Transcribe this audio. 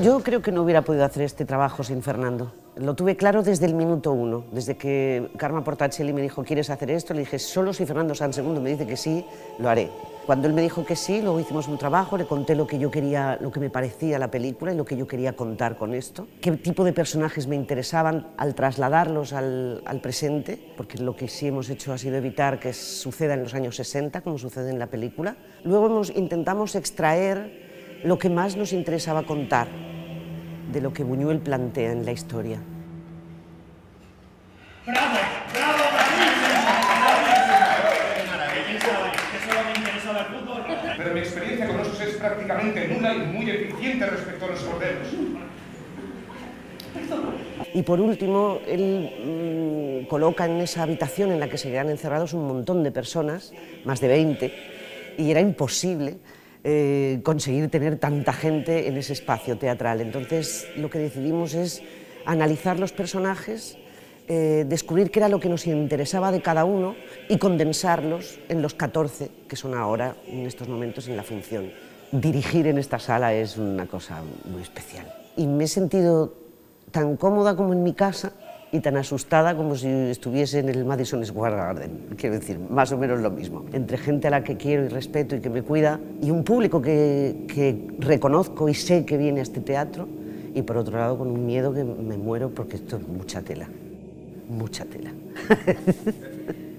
Yo creo que no hubiera podido hacer este trabajo sin Fernando. Lo tuve claro desde el minuto uno, desde que Karma Portacelli me dijo, ¿quieres hacer esto? Le dije, solo si Fernando San Segundo me dice que sí, lo haré. Cuando él me dijo que sí, luego hicimos un trabajo, le conté lo que yo quería, lo que me parecía la película y lo que yo quería contar con esto, qué tipo de personajes me interesaban al trasladarlos al, al presente, porque lo que sí hemos hecho ha sido evitar que suceda en los años 60, como sucede en la película. Luego hemos, intentamos extraer lo que más nos interesaba contar de lo que Buñuel plantea en la historia. ¡Bravo! ¡Bravo! Pero mi experiencia con osos es prácticamente nula y muy eficiente respecto a los corderos. Y por último, él mmm, coloca en esa habitación en la que se quedan encerrados un montón de personas, más de 20, y era imposible eh, conseguir tener tanta gente en ese espacio teatral. Entonces lo que decidimos es analizar los personajes, eh, descubrir qué era lo que nos interesaba de cada uno y condensarlos en los 14 que son ahora, en estos momentos, en la función. Dirigir en esta sala es una cosa muy especial. Y me he sentido tan cómoda como en mi casa y tan asustada como si estuviese en el Madison Square Garden. Quiero decir, más o menos lo mismo. Entre gente a la que quiero y respeto y que me cuida y un público que, que reconozco y sé que viene a este teatro y por otro lado con un miedo que me muero porque esto es mucha tela, mucha tela.